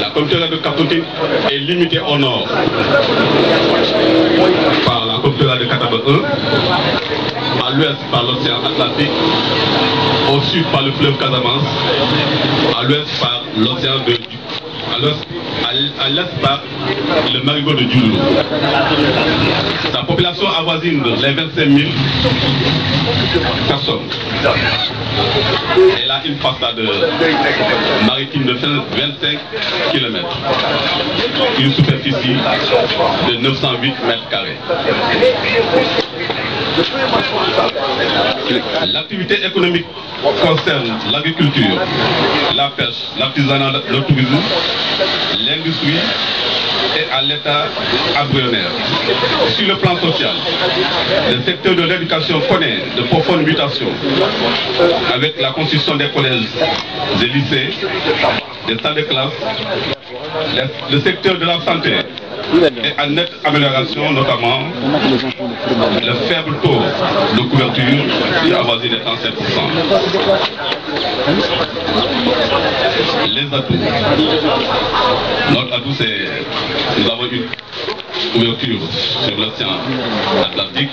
La communauté de Katoutine est limitée au nord par la communauté de Kataba 1, à l'ouest par l'océan Atlantique, au sud par le fleuve Casamance, à l'ouest par l'océan de à l'est par le marigot de Djoulou. Sa population avoisine les 25 000 personnes. Elle a une façade maritime de 25 km, une superficie de 908 mètres carrés. L'activité économique concerne l'agriculture, la pêche, l'artisanat, le tourisme, l'industrie et à l'état embryonnaire. Sur le plan social, le secteur de l'éducation connaît de profondes mutations avec la construction des collèges, des lycées, des salles de classe, le secteur de la santé et en nette amélioration, notamment le faible taux de couverture les 37%. Les atouts. Notre atout, c'est nous avons une couverture sur l'océan Atlantique,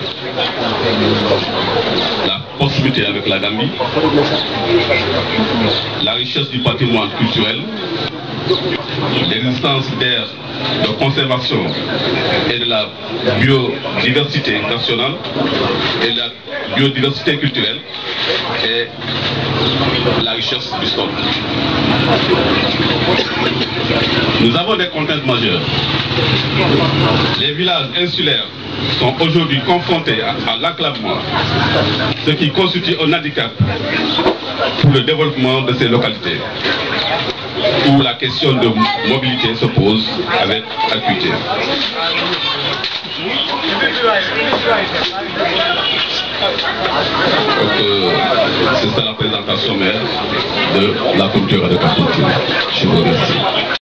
la proximité avec la Gambie, la richesse du patrimoine culturel, l'existence d'air de conservation et de la biodiversité nationale et de la biodiversité culturelle et la richesse du sol. Nous avons des contraintes majeures. Les villages insulaires sont aujourd'hui confrontés à, à l'acclavement, ce qui constitue un handicap pour le développement de ces localités où la question de mobilité se pose avec acuité. Euh, c'est ça la présentation mère de la culture de Capoutine. Je vous remercie.